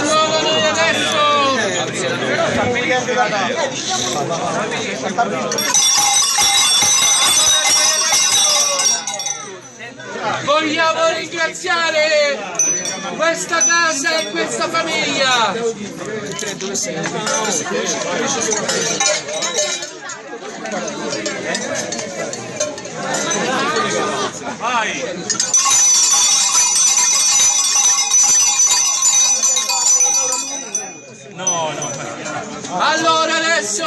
Allora noi adesso vogliamo ringraziare questa casa e questa famiglia. Allora adesso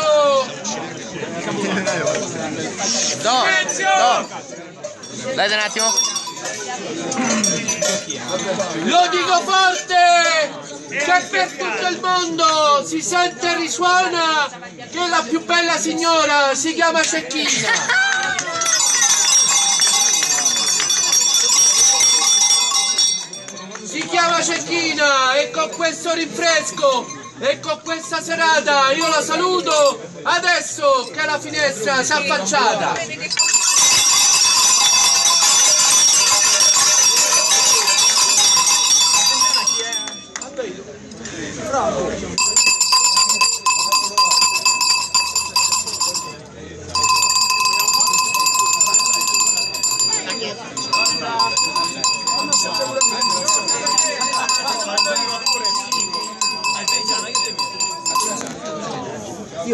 No, no. Date un attimo. Lo dico forte che per tutto il mondo si sente e risuona che la più bella signora si chiama Cecchina. Si chiama Cecchina e con questo rinfresco e con questa serata io la saluto adesso che la finestra si è affacciata. A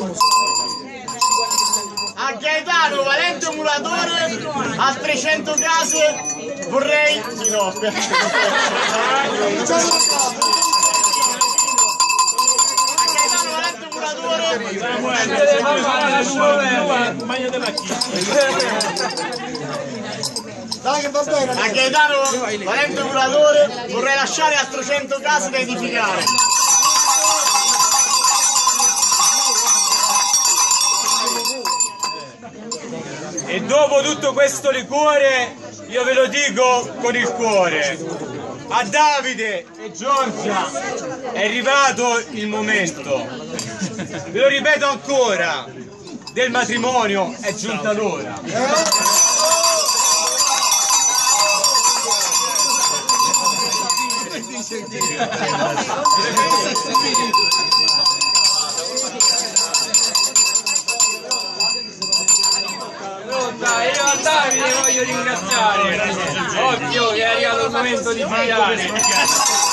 Gaetano, valente emulatore, a 300 case, vorrei... Sì, no, aspetta. A Gaetano, valente a emulatore, vorrei lasciare altre 100 case da edificare. Dopo tutto questo liquore, io ve lo dico con il cuore. A Davide e Giorgia è arrivato il momento. Ve lo ripeto ancora, del matrimonio è giunta l'ora. voglio ringraziare. Occhio che è arrivato il momento di brillare.